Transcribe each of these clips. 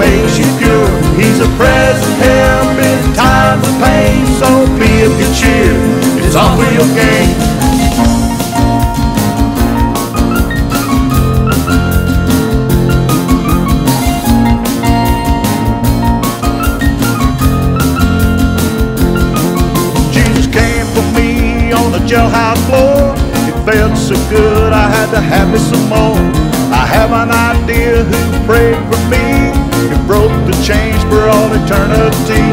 He's a present help in times of pain. So be of good cheer. It's all for your gain. Jesus came for me on the jailhouse floor. It felt so good, I had to have me some more. I have an idea who prayed for me. Eternity.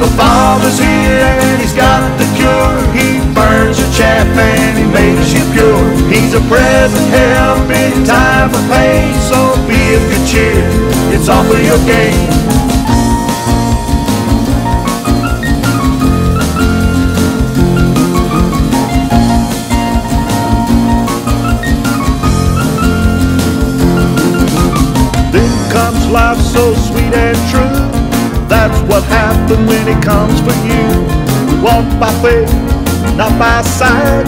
The Father's here and He's got the cure. He burns your chaff and He makes you pure. He's a present help in time of pain. So be of good cheer. It's all for your gain. Happens when it comes for you. Walk by faith, not by sight.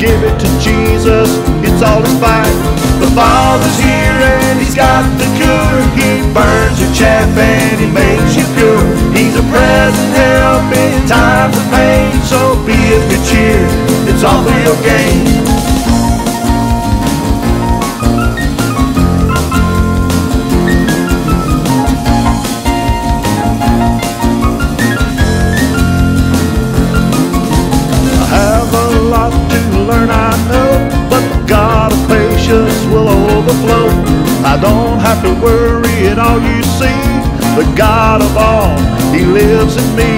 Give it to Jesus, it's all his fight. The Father's here and he's got the cure. He burns your chaff and he makes you pure. Overflow. I don't have to worry at all you see. The God of all, He lives in me.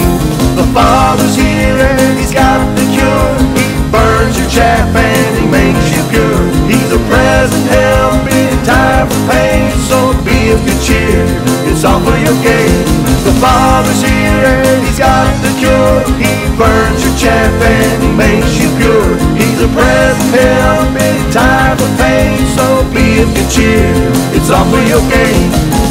The Father's here and He's got the cure. He burns your chaff and He makes you pure. He's a present help in time of pain, so be of good cheer. It's all for your gain. The Father's here and He's got the cure. He burns your chaff and He makes you pure. He's a present help in time of pain, so be of good cheer. It's all for your gain.